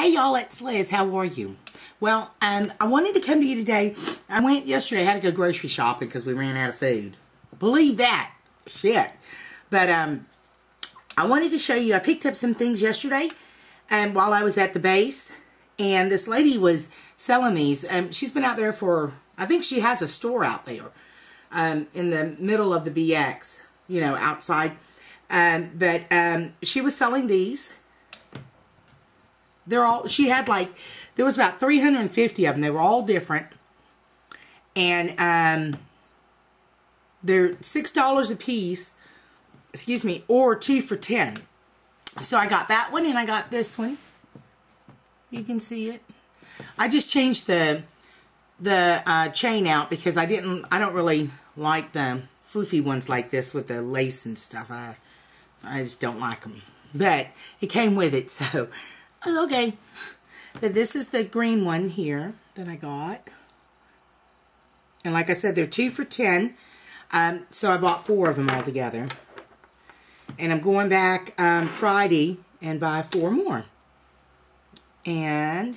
Hey y'all, it's Liz. How are you? Well, um, I wanted to come to you today. I went yesterday, I had to go grocery shopping because we ran out of food. Believe that. Shit. But um, I wanted to show you, I picked up some things yesterday um, while I was at the base. And this lady was selling these. Um, she's been out there for, I think she has a store out there um, in the middle of the BX, you know, outside. Um, but um, she was selling these they're all, she had like, there was about 350 of them. They were all different. And um, they're $6 a piece, excuse me, or two for 10. So I got that one and I got this one. You can see it. I just changed the the uh, chain out because I didn't, I don't really like the foofy ones like this with the lace and stuff. I, I just don't like them. But it came with it, so okay. But this is the green one here that I got. And like I said, they're two for 10. Um, so I bought four of them all together. And I'm going back um, Friday and buy four more. And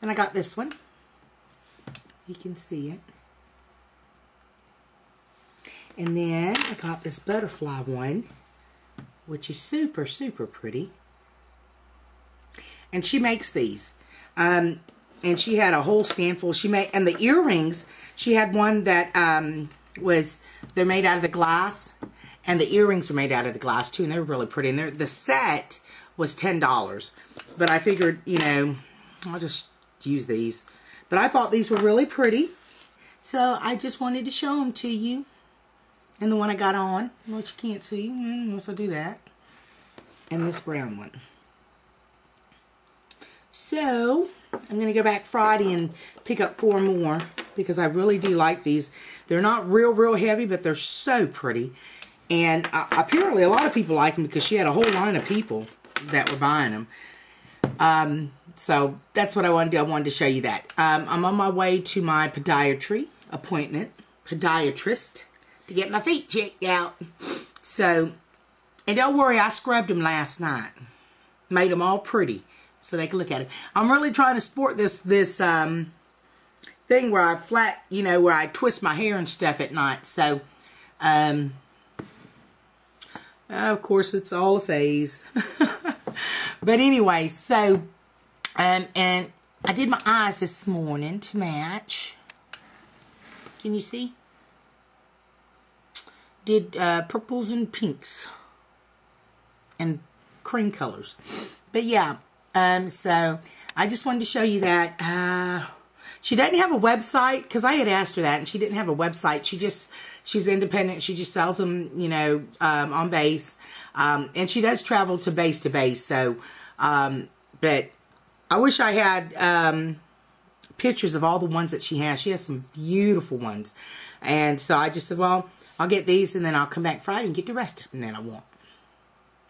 then I got this one. You can see it. And then I got this butterfly one, which is super, super pretty and she makes these. Um, and she had a whole stand full. She made and the earrings. She had one that um, was they're made out of the glass, and the earrings were made out of the glass too, and they were really pretty. And the set was ten dollars, but I figured you know I'll just use these. But I thought these were really pretty, so I just wanted to show them to you. And the one I got on, which you can't see, unless I do that, and this brown one. So, I'm going to go back Friday and pick up four more because I really do like these. They're not real, real heavy, but they're so pretty. And uh, apparently a lot of people like them because she had a whole line of people that were buying them. Um, so that's what I wanted to do. I wanted to show you that. Um, I'm on my way to my podiatry appointment, podiatrist, to get my feet checked out. So, and don't worry, I scrubbed them last night. Made them all pretty so they can look at it. I'm really trying to sport this this um, thing where I flat, you know, where I twist my hair and stuff at night. So, um, of course, it's all a phase. but anyway, so, um, and I did my eyes this morning to match. Can you see? Did uh, purples and pinks and cream colors. But yeah, um, so I just wanted to show you that. Uh, she doesn't have a website because I had asked her that and she didn't have a website. She just, she's independent. She just sells them, you know, um, on base. Um, and she does travel to base to base. So, um, but I wish I had, um, pictures of all the ones that she has. She has some beautiful ones. And so I just said, well, I'll get these and then I'll come back Friday and get the rest of them that I want.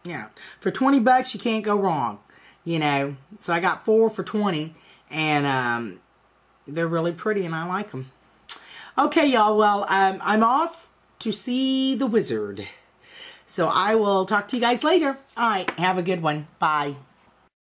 Yeah. For 20 bucks, you can't go wrong you know. So I got four for 20 and um, they're really pretty and I like them. Okay, y'all. Well, um, I'm off to see the wizard. So I will talk to you guys later. All right. Have a good one. Bye.